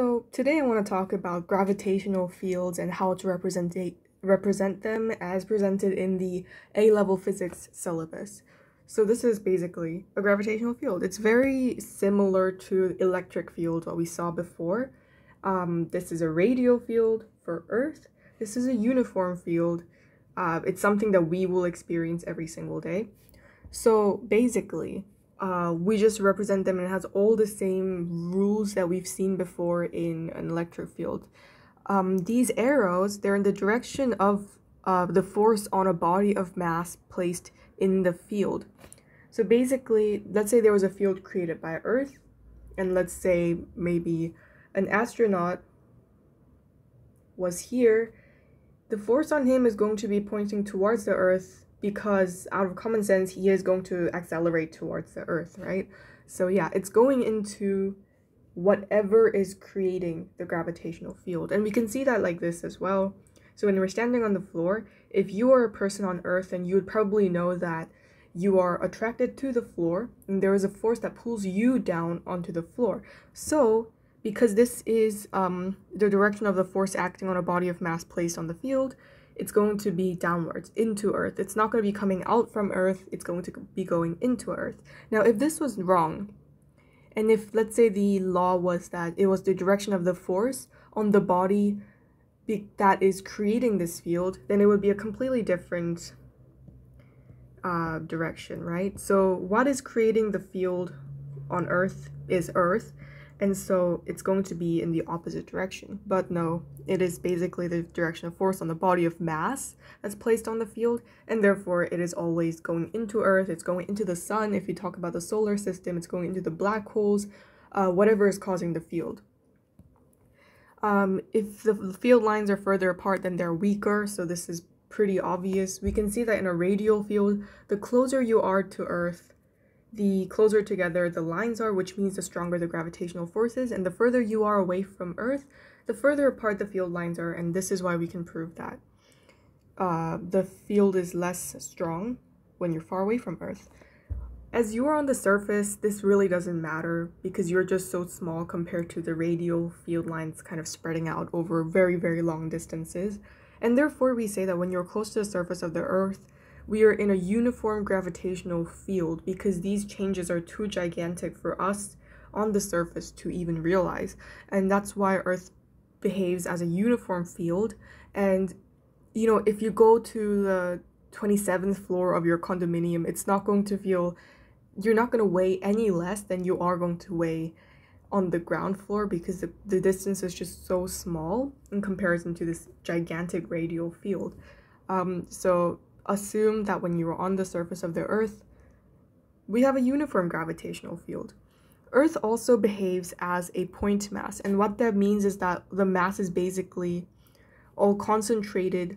So today I want to talk about gravitational fields and how to represent represent them as presented in the A-level physics syllabus. So this is basically a gravitational field. It's very similar to electric field what we saw before. Um, this is a radial field for Earth. This is a uniform field. Uh, it's something that we will experience every single day. So basically, uh, we just represent them and it has all the same rules that we've seen before in an electric field. Um, these arrows, they're in the direction of uh, the force on a body of mass placed in the field. So basically, let's say there was a field created by Earth, and let's say maybe an astronaut was here, the force on him is going to be pointing towards the Earth because out of common sense, he is going to accelerate towards the Earth, right? So yeah, it's going into whatever is creating the gravitational field. And we can see that like this as well. So when we're standing on the floor, if you are a person on Earth, then you would probably know that you are attracted to the floor and there is a force that pulls you down onto the floor. So because this is um, the direction of the force acting on a body of mass placed on the field, it's going to be downwards into Earth. It's not going to be coming out from Earth, it's going to be going into Earth. Now, if this was wrong, and if let's say the law was that it was the direction of the force on the body that is creating this field, then it would be a completely different uh, direction, right? So, what is creating the field on Earth is Earth, and so it's going to be in the opposite direction. But no, it is basically the direction of force on the body of mass that's placed on the field, and therefore it is always going into Earth, it's going into the sun. If you talk about the solar system, it's going into the black holes, uh, whatever is causing the field. Um, if the field lines are further apart, then they're weaker, so this is pretty obvious. We can see that in a radial field, the closer you are to Earth, the closer together the lines are, which means the stronger the gravitational forces, and the further you are away from Earth, the further apart the field lines are, and this is why we can prove that uh, the field is less strong when you're far away from Earth. As you are on the surface, this really doesn't matter because you're just so small compared to the radial field lines kind of spreading out over very, very long distances. And therefore, we say that when you're close to the surface of the Earth, we are in a uniform gravitational field because these changes are too gigantic for us on the surface to even realize. And that's why Earth behaves as a uniform field. And, you know, if you go to the 27th floor of your condominium, it's not going to feel, you're not going to weigh any less than you are going to weigh on the ground floor because the, the distance is just so small in comparison to this gigantic radial field. Um, so assume that when you're on the surface of the Earth, we have a uniform gravitational field. Earth also behaves as a point mass, and what that means is that the mass is basically all concentrated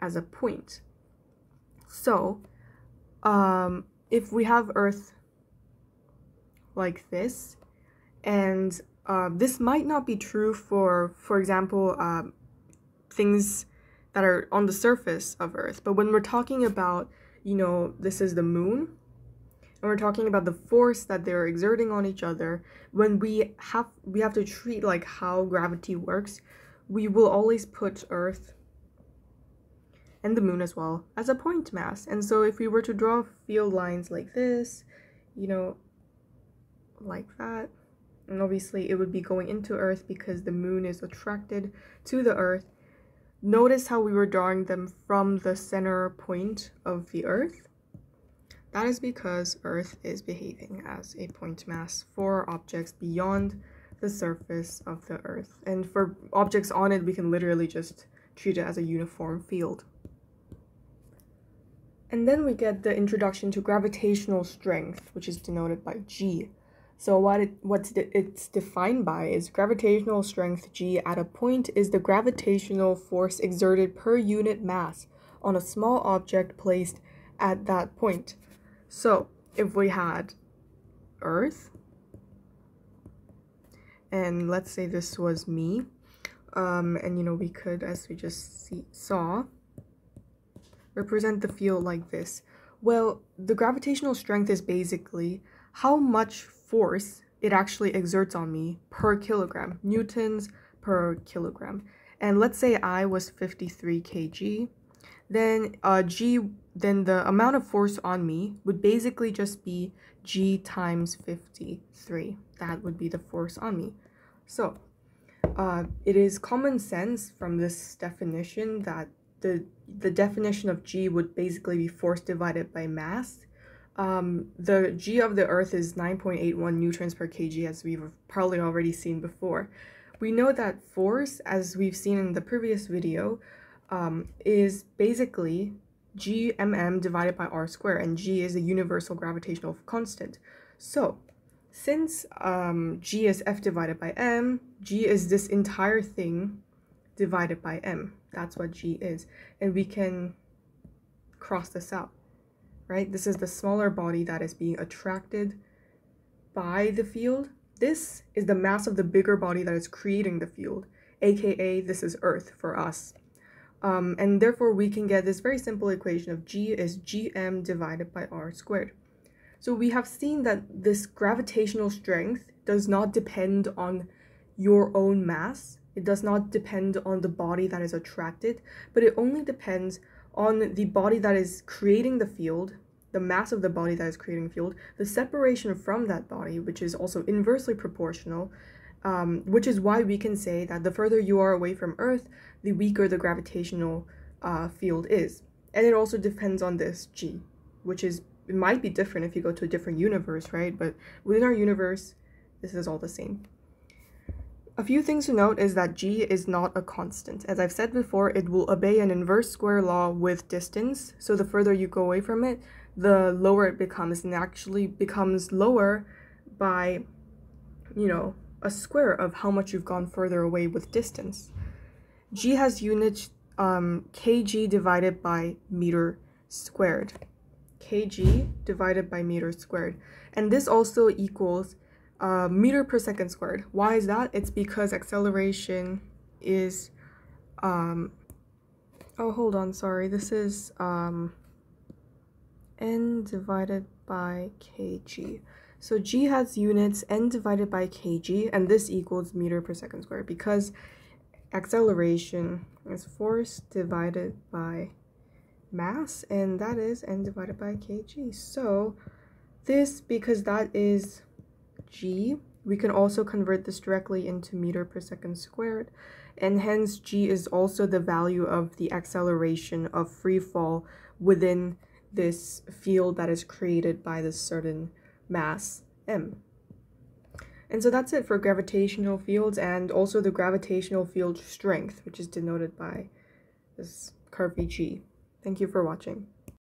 as a point. So, um, if we have Earth like this, and uh, this might not be true for, for example, uh, things that are on the surface of Earth. But when we're talking about, you know, this is the moon, and we're talking about the force that they're exerting on each other, when we have we have to treat like how gravity works, we will always put Earth and the moon as well as a point mass. And so if we were to draw field lines like this, you know, like that, and obviously it would be going into Earth because the moon is attracted to the Earth Notice how we were drawing them from the center point of the Earth. That is because Earth is behaving as a point mass for objects beyond the surface of the Earth. And for objects on it, we can literally just treat it as a uniform field. And then we get the introduction to gravitational strength, which is denoted by G. So what it what's de- it's defined by is gravitational strength G at a point is the gravitational force exerted per unit mass on a small object placed at that point. So if we had Earth, and let's say this was me, um, and you know we could, as we just see, saw, represent the field like this. Well, the gravitational strength is basically how much force it actually exerts on me per kilogram, newtons per kilogram. And let's say I was 53 kg, then uh, G, then the amount of force on me would basically just be G times 53. That would be the force on me. So uh, it is common sense from this definition that the the definition of G would basically be force divided by mass. Um, the G of the Earth is 9.81 newtons per kg, as we've probably already seen before. We know that force, as we've seen in the previous video, um, is basically gmm divided by r squared, and g is a universal gravitational constant. So, since um, g is f divided by m, g is this entire thing divided by m. That's what g is. And we can cross this out, right? This is the smaller body that is being attracted by the field. This is the mass of the bigger body that is creating the field, aka this is Earth for us. Um, and therefore we can get this very simple equation of g is gm divided by r squared. So we have seen that this gravitational strength does not depend on your own mass, it does not depend on the body that is attracted, but it only depends on the body that is creating the field, the mass of the body that is creating field, the separation from that body, which is also inversely proportional, um, which is why we can say that the further you are away from Earth, the weaker the gravitational uh, field is. And it also depends on this G, which is, it might be different if you go to a different universe, right? But within our universe, this is all the same. A few things to note is that g is not a constant. As I've said before, it will obey an inverse square law with distance, so the further you go away from it, the lower it becomes, and actually becomes lower by, you know, a square of how much you've gone further away with distance. g has units um, kg divided by meter squared. kg divided by meter squared. And this also equals uh, meter per second squared. Why is that? It's because acceleration is, um, oh, hold on, sorry. This is um, n divided by kg. So g has units n divided by kg, and this equals meter per second squared because acceleration is force divided by mass, and that is n divided by kg. So this, because that is g. We can also convert this directly into meter per second squared, and hence g is also the value of the acceleration of free fall within this field that is created by this certain mass m. And so that's it for gravitational fields and also the gravitational field strength, which is denoted by this curvy g. Thank you for watching.